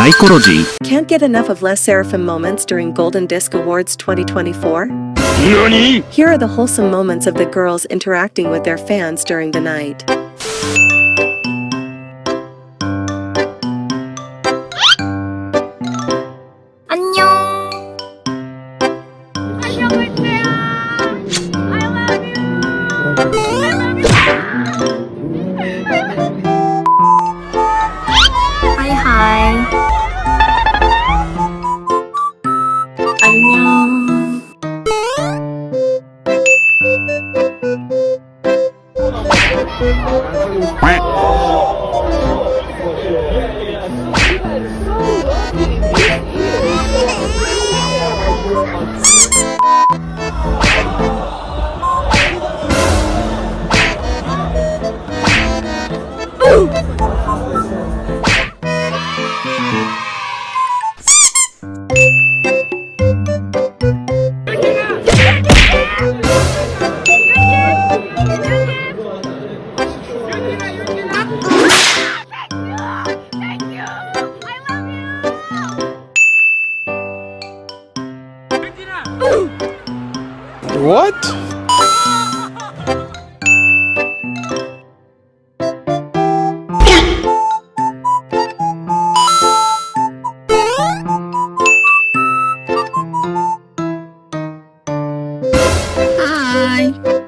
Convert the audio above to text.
Zaikology Can't get enough of LE SSERAFIM moments during Golden Disc Awards 2024? NANI? Here are the wholesome moments of the girls interacting with their fans during the night. 아, 안 살리고 What? Hi.